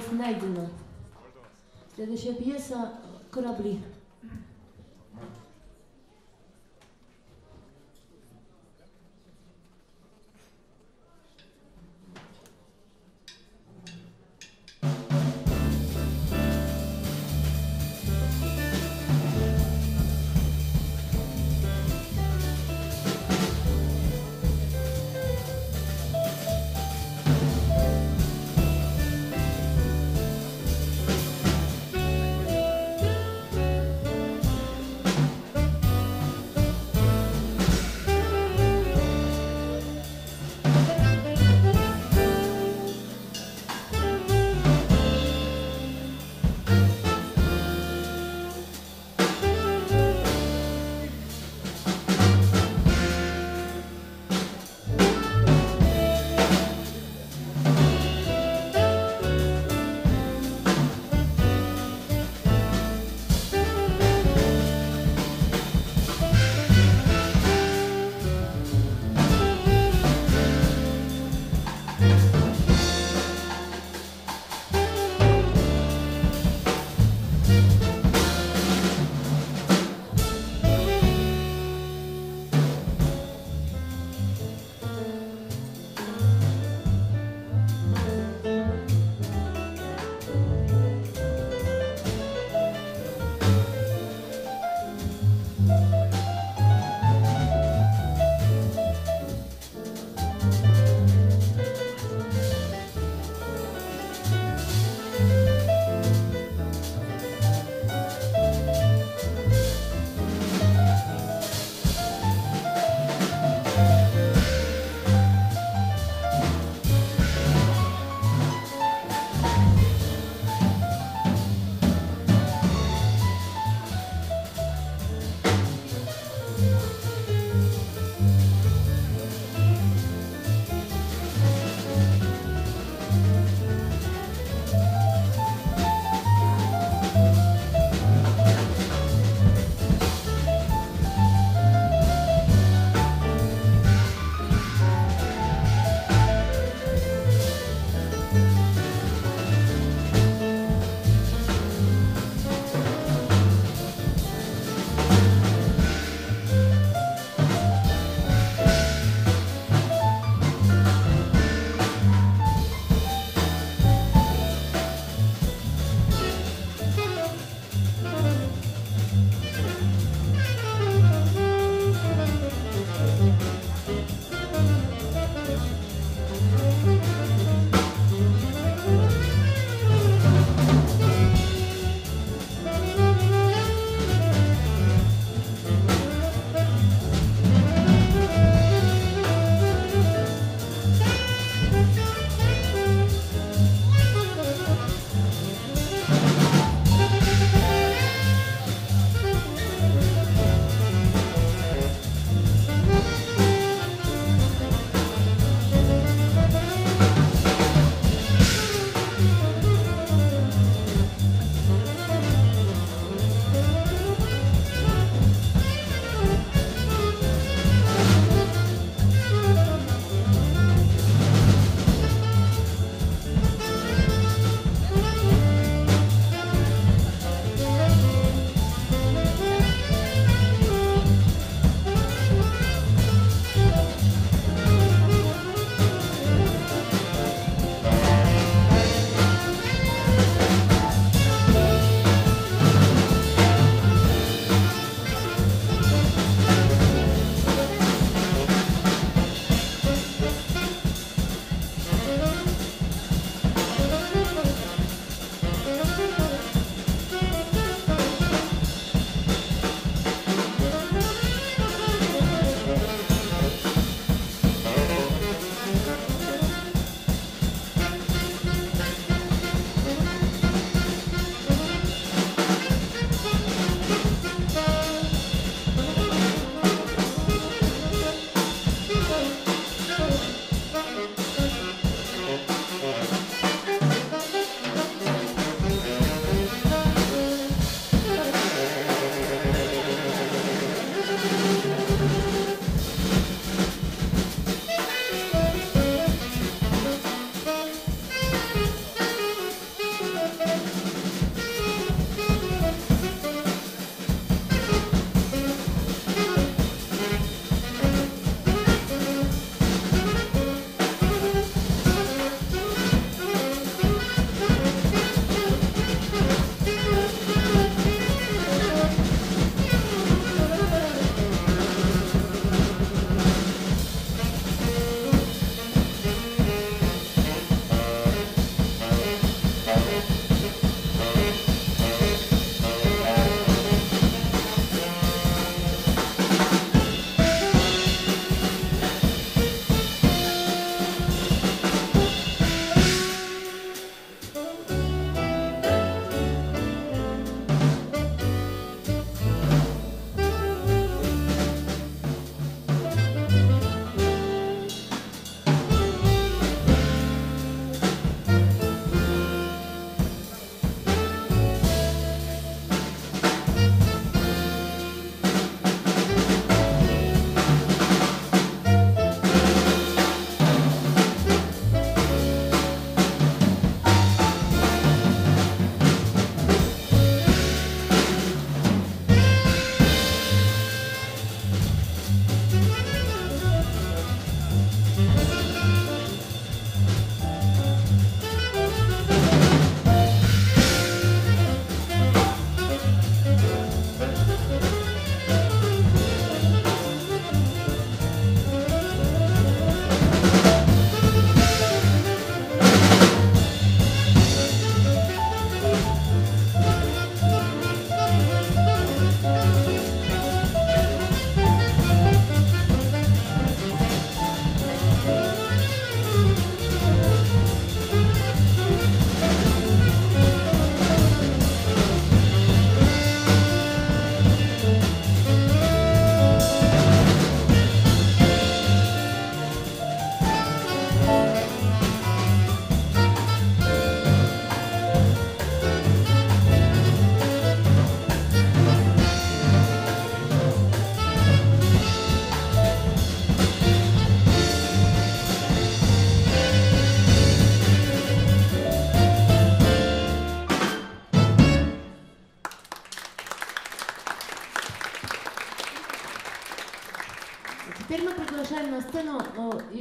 композиция называлась «Найдено». Следующая пьеса «Корабли».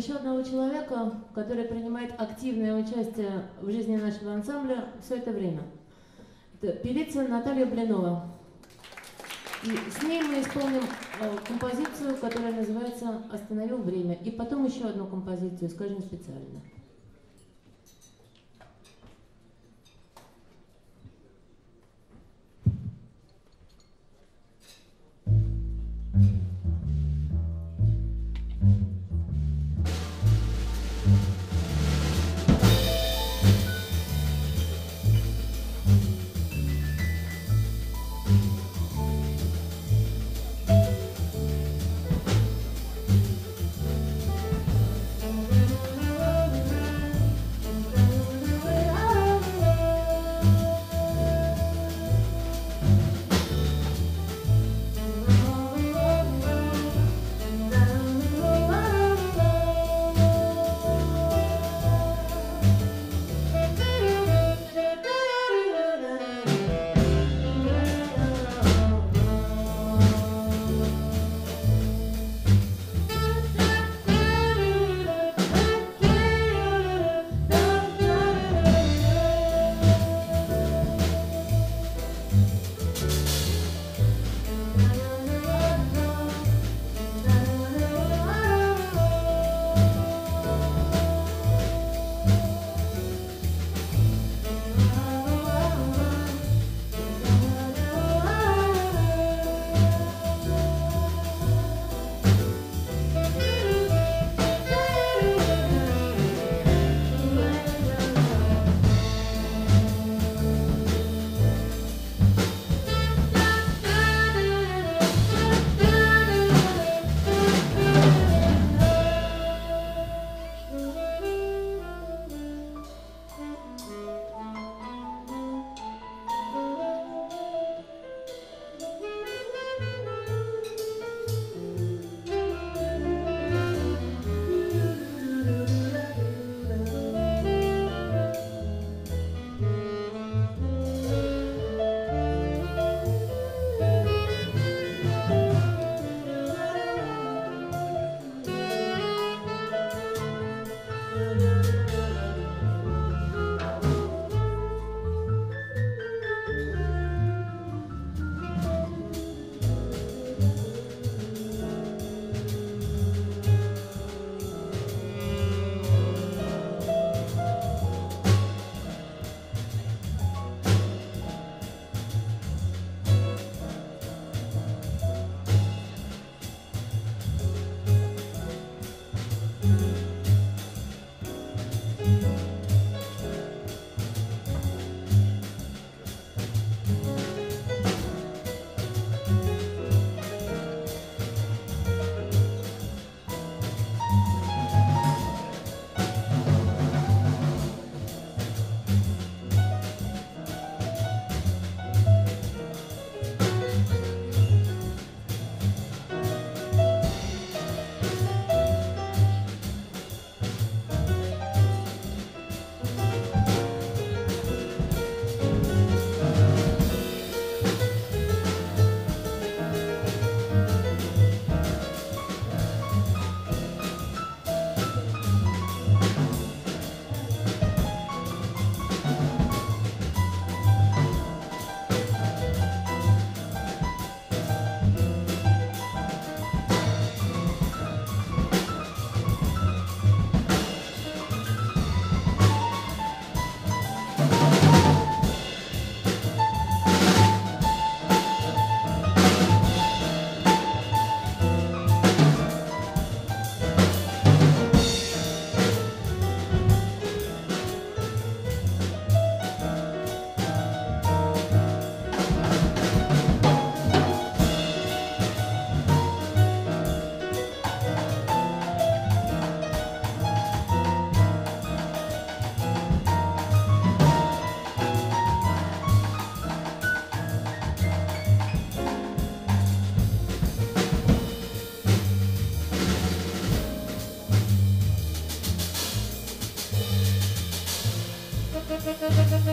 Еще одного человека, который принимает активное участие в жизни нашего ансамбля все это время. Это певица Наталья Блинова. И с ней мы исполним э, композицию, которая называется «Остановил время». И потом еще одну композицию, скажем специально.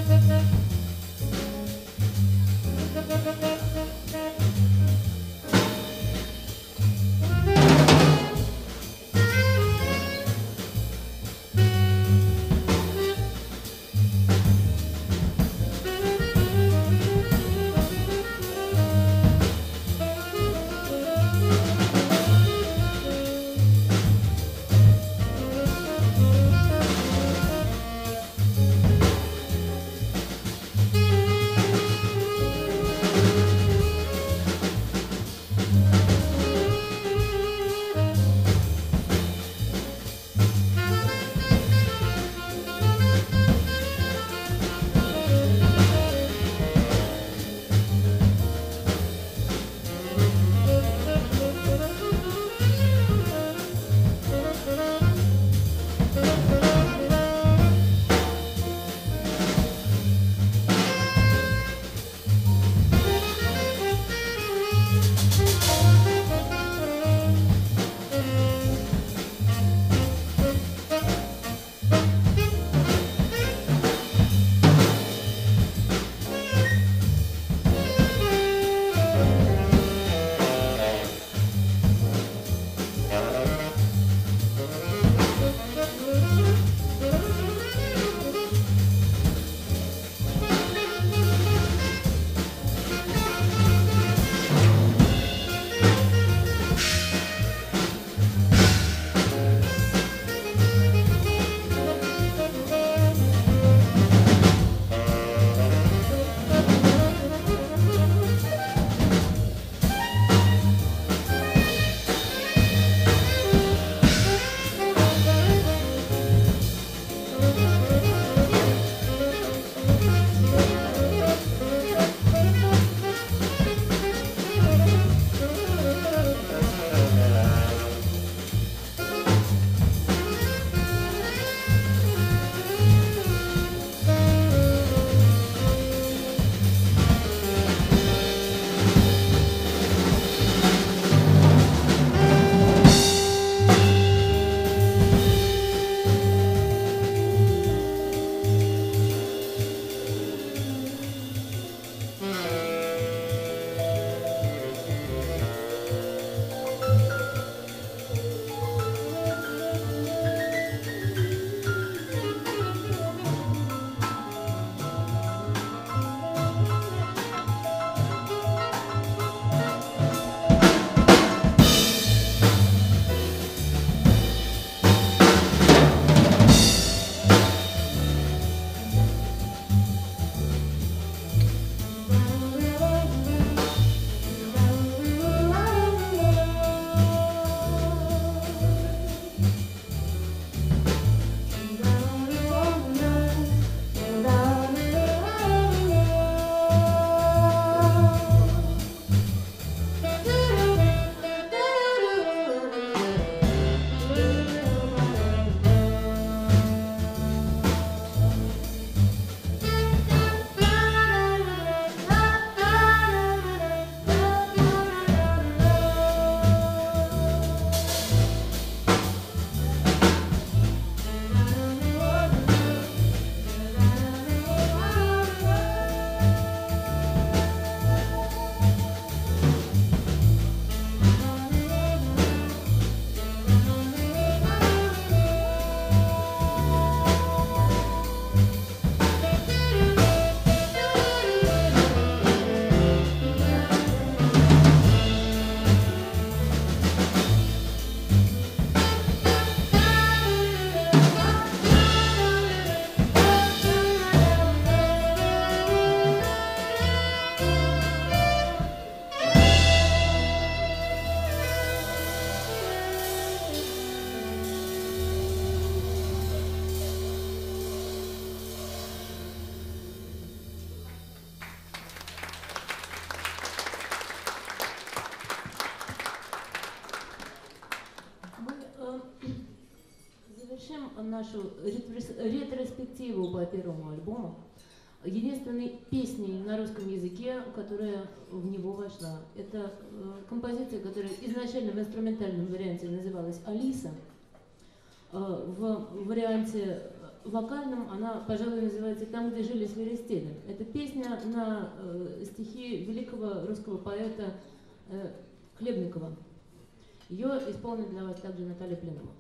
Thank you. Нашу ретрос- ретроспективу по первому альбому. Единственной песней на русском языке, которая в него вошла. Это э, композиция, которая изначально в инструментальном варианте называлась «Алиса». Э, в варианте вокальном она, пожалуй, называется «Там, где жили свиристели». Это песня на э, стихи великого русского поэта Хлебникова. Ее исполнит для вас также Наталья Пленова.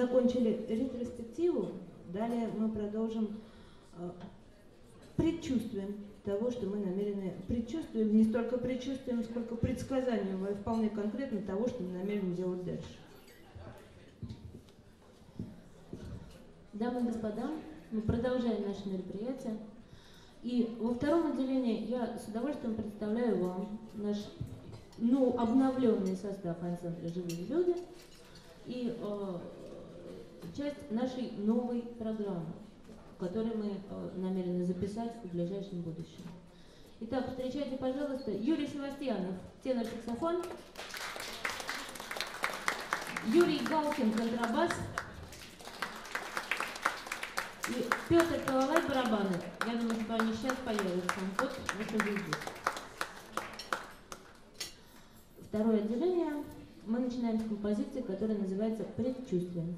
Закончили ретроспективу. Далее мы продолжим э, предчувствием того, что мы намерены, предчувствуем, не столько предчувствием, сколько предсказанием, а вполне конкретно того, что мы намерены делать дальше. Дамы и господа, мы продолжаем наше мероприятие. И во втором отделении я с удовольствием представляю вам наш ну, обновленный состав ансамбля «Живые люди» и э, часть нашей новой программы, которую мы э, намерены записать в ближайшем будущем. Итак, встречайте, пожалуйста, Юрий Севастьянов, тенор-саксофон, Юрий Галкин, контрабас, и Петр Ковалай, барабаны. Я думаю, что они сейчас появятся. Вот, вот уже здесь. Второе отделение. Мы начинаем с композиции, которая называется «Предчувствие».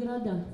города».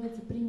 2013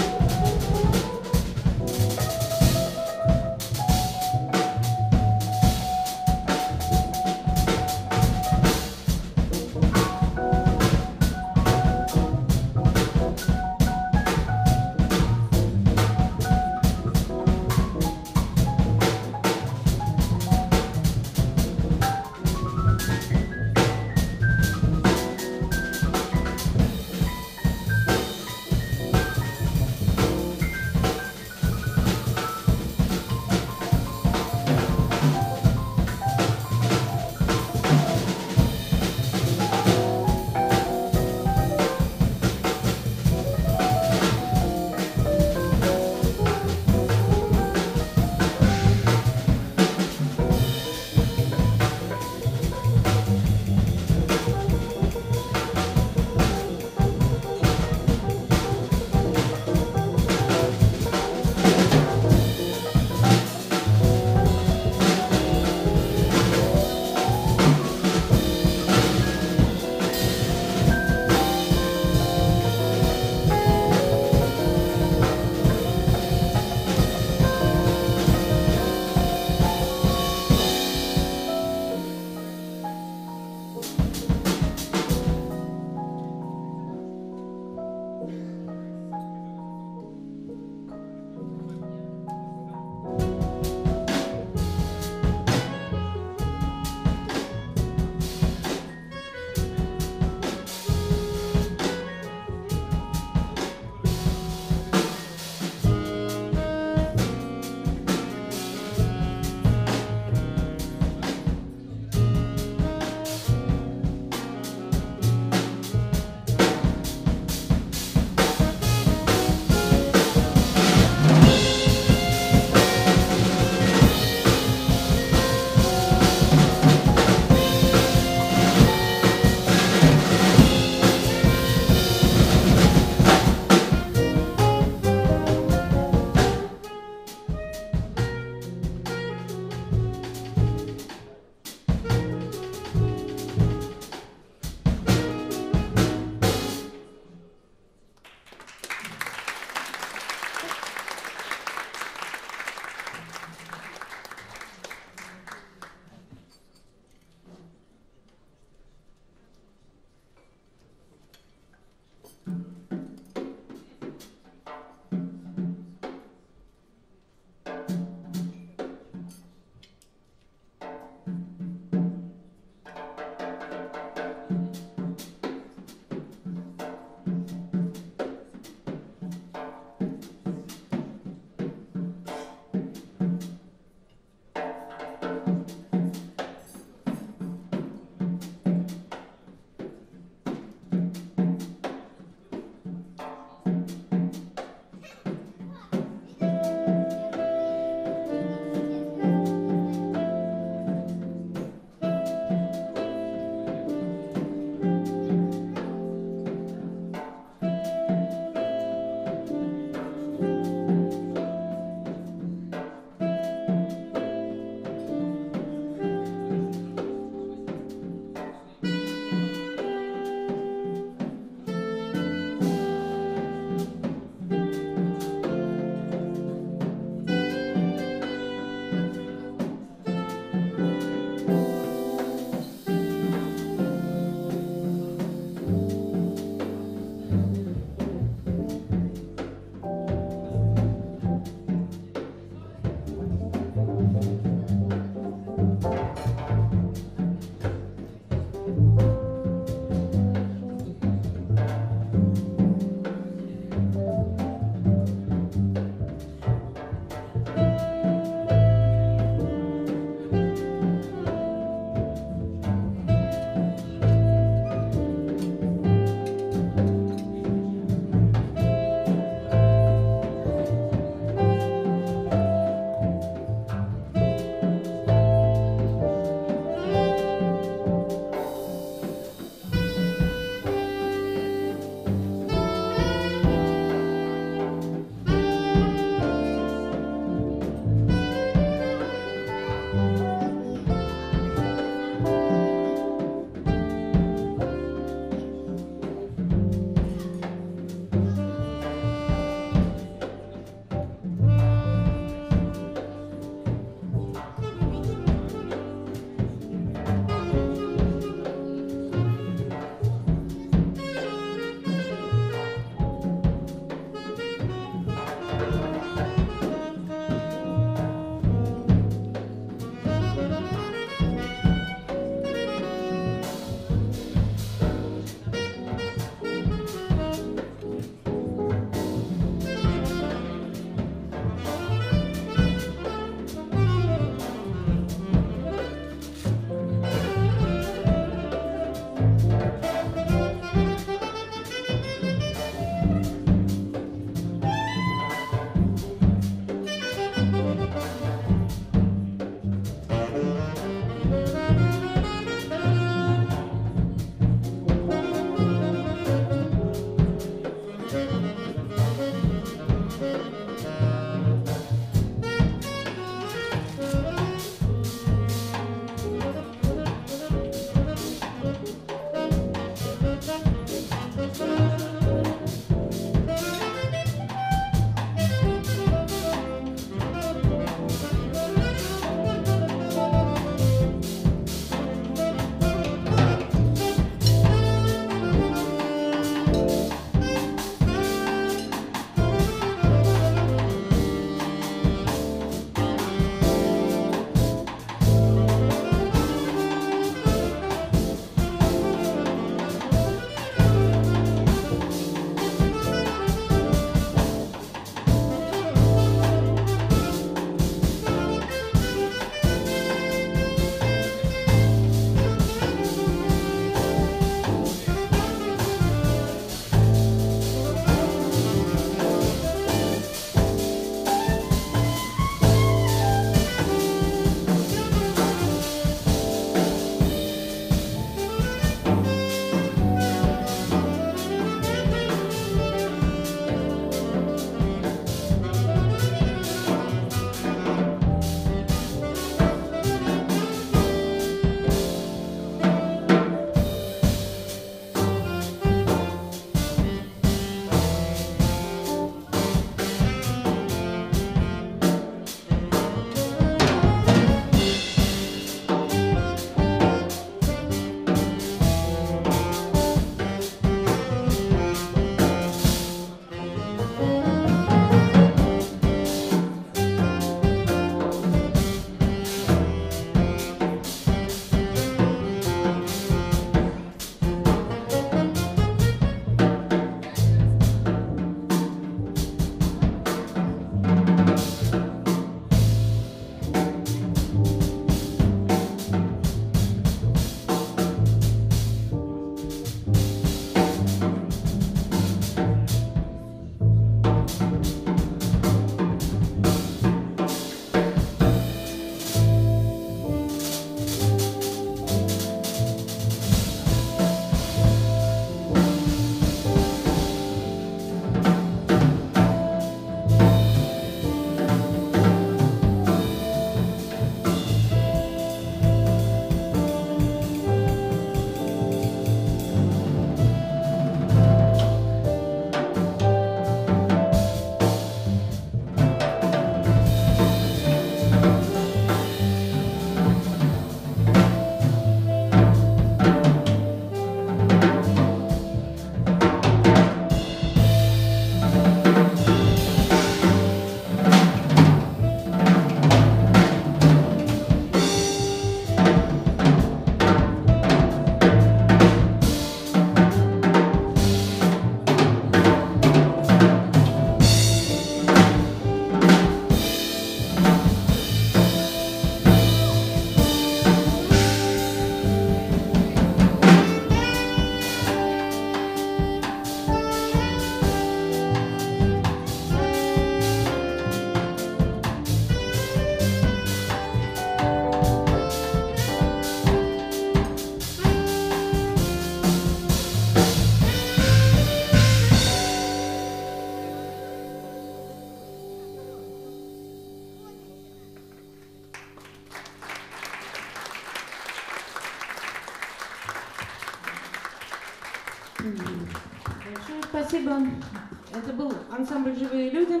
ансамбль «Живые люди».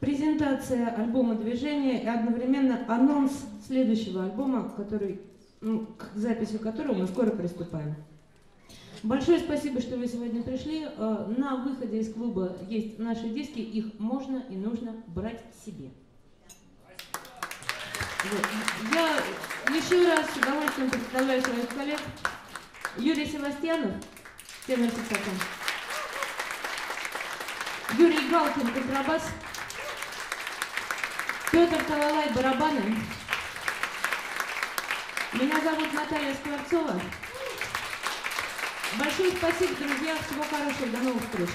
Презентация альбома «Движение» и одновременно анонс следующего альбома, который, ну, к записи которого мы скоро приступаем. Большое спасибо, что вы сегодня пришли. Э, на выходе из клуба есть наши диски, их можно и нужно брать себе. Я еще раз с удовольствием представляю своих коллег. Юрий Севастьянов, тенор саксофон. Юрий Галкин, контрабас. Петр Талалай, барабаны. Меня зовут Наталья Скворцова. Большое спасибо, друзья. Всего хорошего. До новых встреч.